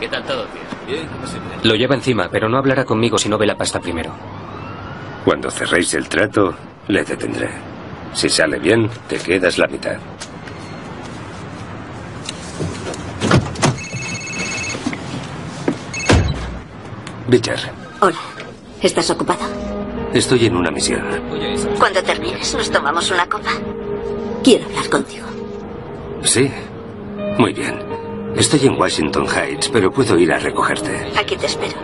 ¿Qué tal todo, tío? Bien, como siempre. Lo lleva encima, pero no hablará conmigo si no ve la pasta primero. Cuando cerréis el trato, le detendré. Si sale bien, te quedas la mitad. Bichar, Hola. ¿Estás ocupado? estoy en una misión. Cuando termines, nos tomamos una copa. Quiero hablar contigo. Sí, muy bien. Estoy en Washington Heights, pero puedo ir a recogerte. Aquí te espero.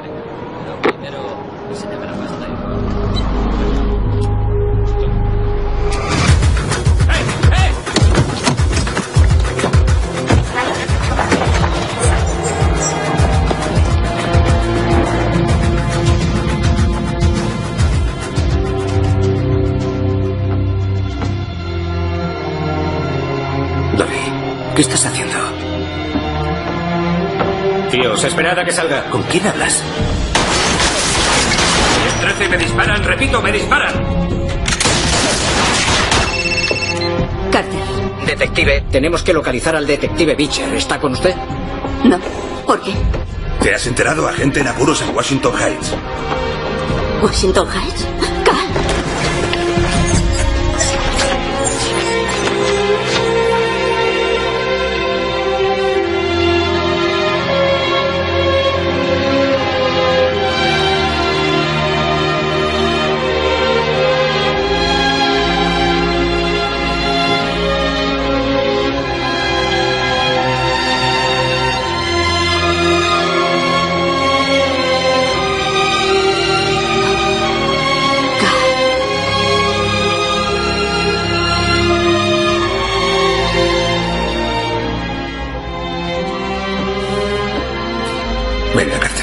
¿qué estás haciendo? Tíos, esperad a que salga. ¿Con quién hablas? 13 me disparan, repito, me disparan. Carter. Detective, tenemos que localizar al detective Beecher. ¿Está con usted? No. ¿Por qué? ¿Te has enterado, agente en apuros en Washington Heights? ¿Washington Heights? Venga, Carter.